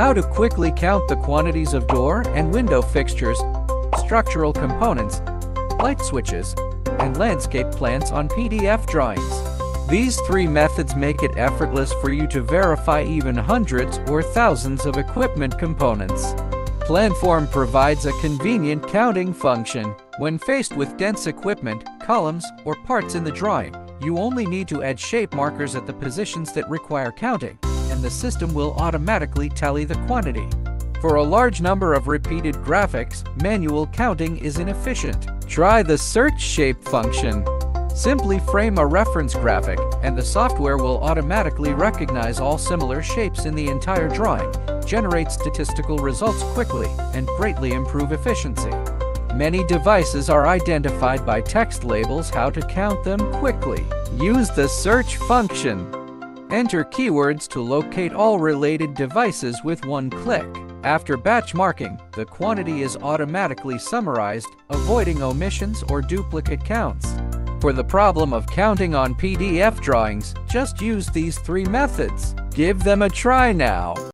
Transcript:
How to quickly count the quantities of door and window fixtures, structural components, light switches, and landscape plans on PDF drawings. These three methods make it effortless for you to verify even hundreds or thousands of equipment components. Planform provides a convenient counting function. When faced with dense equipment, columns, or parts in the drawing, you only need to add shape markers at the positions that require counting, and the system will automatically tally the quantity. For a large number of repeated graphics, manual counting is inefficient. Try the search shape function. Simply frame a reference graphic, and the software will automatically recognize all similar shapes in the entire drawing, generate statistical results quickly, and greatly improve efficiency. Many devices are identified by text labels how to count them quickly. Use the search function. Enter keywords to locate all related devices with one click. After batch marking, the quantity is automatically summarized, avoiding omissions or duplicate counts. For the problem of counting on PDF drawings, just use these three methods. Give them a try now.